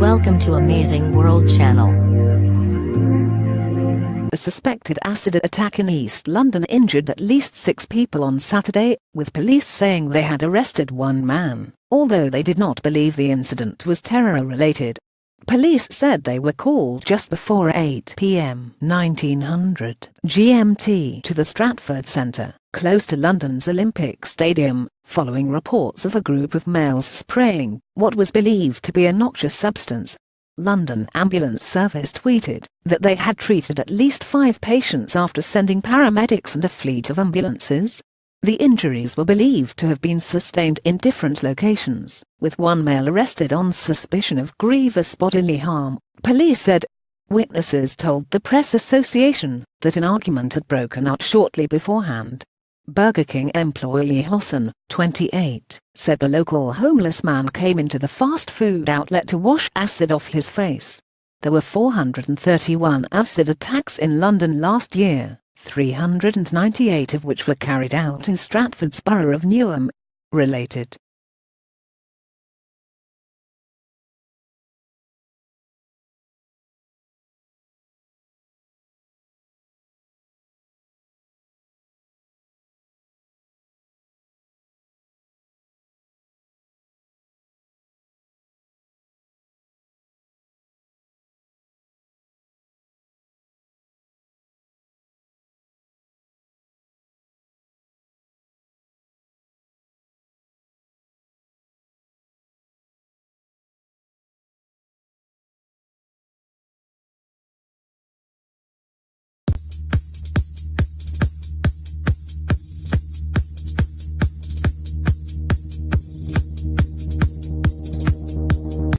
Welcome to Amazing World Channel. A suspected acid attack in East London injured at least six people on Saturday, with police saying they had arrested one man, although they did not believe the incident was terror-related. Police said they were called just before 8 p.m. 1900 GMT to the Stratford Centre, close to London's Olympic Stadium, following reports of a group of males spraying what was believed to be a noxious substance. London Ambulance Service tweeted that they had treated at least five patients after sending paramedics and a fleet of ambulances. The injuries were believed to have been sustained in different locations, with one male arrested on suspicion of grievous bodily harm, police said. Witnesses told the Press Association that an argument had broken out shortly beforehand. Burger King employee Hassan, 28, said the local homeless man came into the fast food outlet to wash acid off his face. There were 431 acid attacks in London last year, 398 of which were carried out in Stratford's borough of Newham. Related